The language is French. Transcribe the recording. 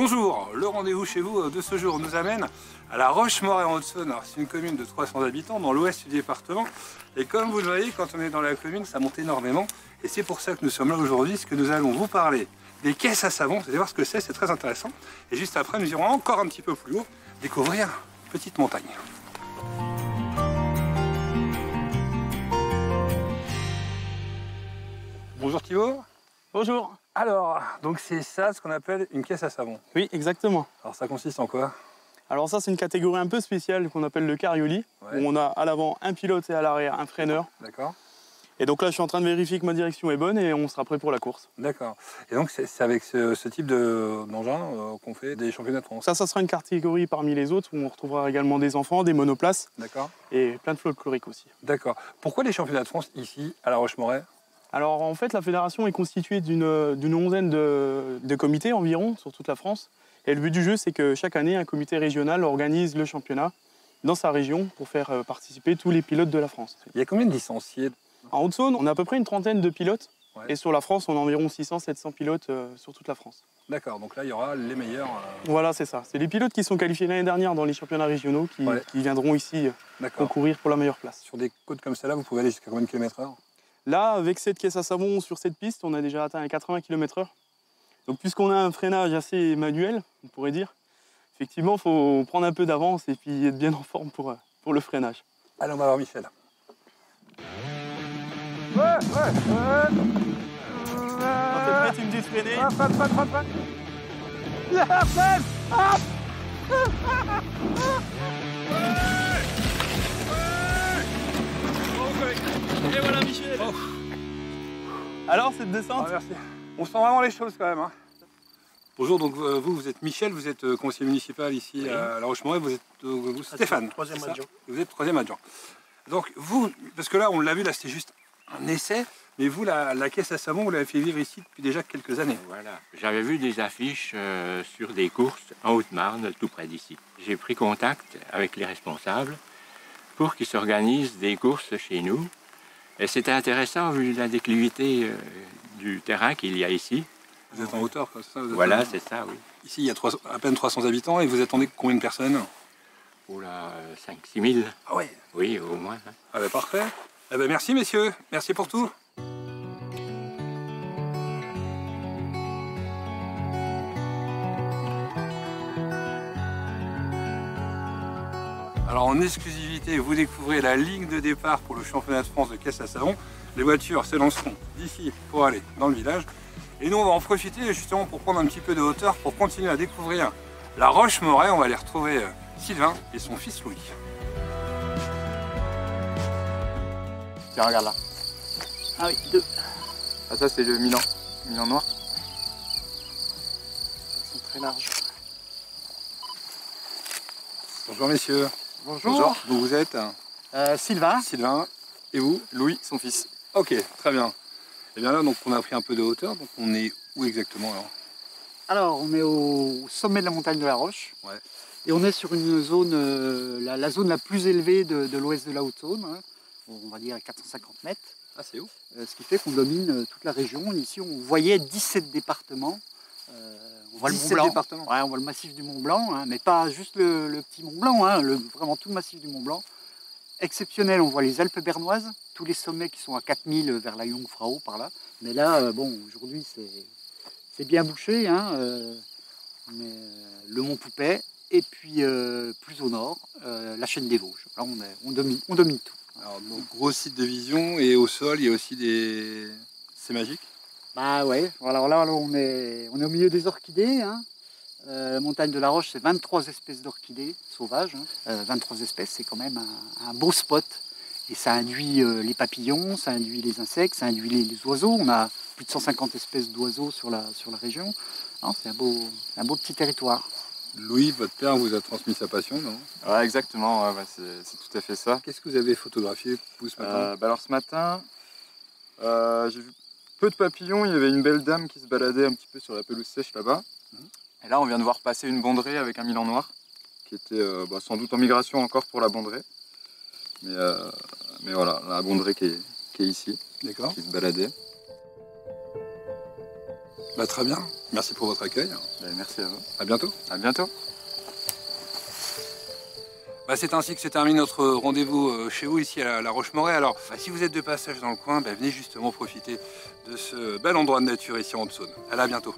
Bonjour, le rendez-vous chez vous de ce jour nous amène à la Roche-Morée en Haute-Saône. C'est une commune de 300 habitants dans l'ouest du département. Et comme vous le voyez, quand on est dans la commune, ça monte énormément. Et c'est pour ça que nous sommes là aujourd'hui, ce que nous allons vous parler des caisses à savon. Vous allez voir ce que c'est, c'est très intéressant. Et juste après, nous irons encore un petit peu plus haut, découvrir une petite montagne. Bonjour Thibaut. Bonjour. Alors, donc c'est ça ce qu'on appelle une caisse à savon. Oui, exactement. Alors ça consiste en quoi? Alors ça, c'est une catégorie un peu spéciale qu'on appelle le carioli, Ouais. où on a à l'avant un pilote et à l'arrière un freineur. D'accord. Et donc là, je suis en train de vérifier que ma direction est bonne et on sera prêt pour la course. D'accord. Et donc c'est avec ce, ce type de- d'engin euh, qu'on fait des championnats de France. Ça, ça sera une catégorie parmi les autres où on retrouvera également des enfants, des monoplaces D'accord. et plein de folkloriques aussi. D'accord. Pourquoi les championnats de France ici, à La Roche-Morée? Alors en fait, la fédération est constituée d'une onzaine de, de comités environ sur toute la France. Et le but du jeu, c'est que chaque année, un comité régional organise le championnat dans sa région pour faire euh, participer tous les pilotes de la France. Il y a combien de licenciés? En Haute-Saône, on a à peu près une trentaine de pilotes. Ouais. Et sur la France, on a environ 600-700 pilotes euh, sur toute la France. D'accord. Donc là, il y aura les meilleurs. euh, Voilà, c'est ça. C'est les pilotes qui sont qualifiés l'année dernière dans les championnats régionaux qui, Ouais. qui viendront ici concourir pour la meilleure place. Sur des côtes comme celle-là, vous pouvez aller jusqu'à combien de kilomètres heure? Là, avec cette caisse à savon sur cette piste, on a déjà atteint les 80 km/h. Donc, puisqu'on a un freinage assez manuel, on pourrait dire, effectivement, il faut prendre un peu d'avance et puis être bien en forme pour, pour le freinage. Allez, on va voir Michel. Ouais, ouais, ouais. Quand t'es prêt, tu me dis de freiner. Hop, Et voilà, Michel. Oh. Alors, cette Ah, descente merci. On sent vraiment les choses quand même. hein. Bonjour, donc euh, vous, vous êtes Michel, vous êtes euh, conseiller municipal ici Oui. à La Roche-Morée, vous êtes euh, vous, Stéphane. troisième adjoint. Vous êtes troisième adjoint. Donc vous, parce que là on l'a vu, là c'était juste un essai, mais vous, la, la caisse à savon, vous l'avez fait vivre ici depuis déjà quelques années. Voilà. J'avais vu des affiches euh, sur des courses en Haute-Marne, tout près d'ici. J'ai pris contact avec les responsables pour qu'ils s'organisent des courses chez nous. Et c'était intéressant vu la déclivité euh, du terrain qu'il y a ici. Vous êtes en hauteur, quoi, c'est ça vous êtes Voilà, en- c'est ça, oui. Ici il y a à peine 300 habitants et vous attendez combien de personnes? Oh là, 5-6 000, Ah ouais. oui, au moins. hein. Ah bah parfait. Eh ben, merci messieurs, merci pour tout. Alors en exclusivité, vous découvrez la ligne de départ pour le championnat de France de caisse à savon. Les voitures s'élanceront d'ici pour aller dans le village. Et nous, on va en profiter justement pour prendre un petit peu de hauteur pour continuer à découvrir la Roche-Morée. On va aller retrouver euh, Sylvain et son fils Louis. Tiens, regarde là. Ah oui, deux. Ah, ça, c'est le Milan. Milan noir. Ils sont très larges. Bonjour messieurs. Bonjour. Donc vous êtes Euh, Sylvain. Sylvain et vous Louis, son fils. Ok, très bien. Et bien là, donc on a pris un peu de hauteur, donc on est où exactement alors? Alors, on est au sommet de la montagne de la Roche. Ouais. Et on est sur une zone, euh, la, la zone la plus élevée de, de l'ouest de la Haute-Saône. hein. on va dire à 450 mètres. Ah, c'est où Euh, ce qui fait qu'on domine toute la région. Ici, on voyait 17 départements. Euh, on voit le Mont 17 Blanc. départements. Ouais, on voit le massif du Mont Blanc, hein, mais pas juste le, le petit Mont Blanc, hein, le- vraiment tout le massif du Mont Blanc. Exceptionnel, on voit les Alpes bernoises, tous les sommets qui sont à 4000 vers la Jungfrau par là. Mais là, euh, bon, aujourd'hui, c'est, c'est bien bouché. hein, euh, mais, euh, le Mont Poupet, et puis euh, plus au nord, euh, la chaîne des Vosges. Là, on, est- on, domine, on domine tout. Alors, donc, gros site de vision, et au sol, il y a aussi des. C'est magique Bah ouais, alors là, on, est, on est au milieu des orchidées. hein. Euh, la montagne de la Roche, c'est 23 espèces d'orchidées sauvages. hein. Euh, 23 espèces, c'est quand même un, un beau spot. Et ça induit euh, les papillons, ça induit les insectes, ça induit les, les oiseaux. On a plus de 150 espèces d'oiseaux sur la, sur la région. Non, C'est un beau, un beau petit territoire. Louis, votre père vous a transmis sa passion, non? Ouais, exactement. ouais, c'est c'est tout à fait ça. Qu'est-ce que vous avez photographié, vous, ce matin? Euh, bah alors, ce matin, euh, j'ai vu peu de papillons. Il y avait une belle dame qui se baladait un petit peu sur la pelouse sèche là-bas. Mhm. Et là, on vient de voir passer une bondrée avec un Milan noir, qui était euh, bah, sans doute en migration encore pour la bondrée. Mais, euh, mais voilà, la bondrée qui est, qui est ici, D'accord. qui se baladait. Bah, très bien. Merci pour votre accueil. Ben, merci à vous. À bientôt. À bientôt. Bah, c'est ainsi que se termine notre rendez-vous euh, chez vous ici à la, Roche-Morée. Alors, bah, si vous êtes de passage dans le coin, bah, venez justement profiter de ce bel endroit de nature ici en Haute-Saône. À bientôt.